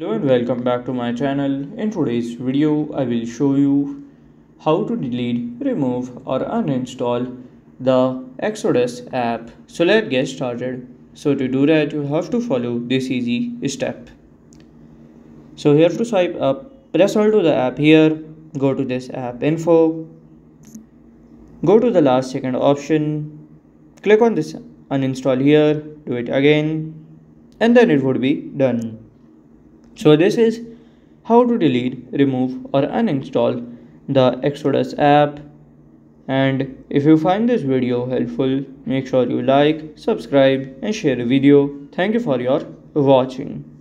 Hello and welcome back to my channel. In today's video, I will show you how to delete, remove or uninstall the Exodus app. So let's get started. So to do that, you have to follow this easy step. So here to swipe up, press all to the app here, go to this app info, go to the last second option, click on this uninstall here, do it again, and then it would be done. So this is how to delete, remove or uninstall the Exodus app. And if you find this video helpful, make sure you like, subscribe and share the video. Thank you for your watching.